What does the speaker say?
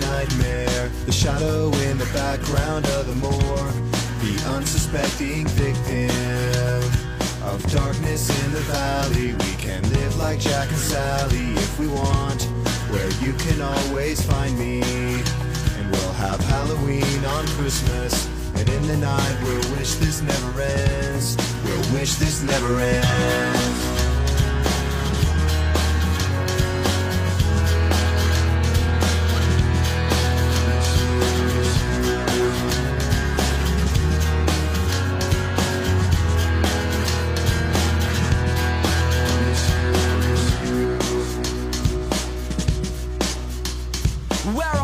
nightmare. The shadow in the background of the moor The unsuspecting victim of darkness in the valley. We can live like Jack and Sally if we want. Where you can always find me. And we'll have Halloween on Christmas. And in the night we'll wish this never ends. We'll wish this never ends. Where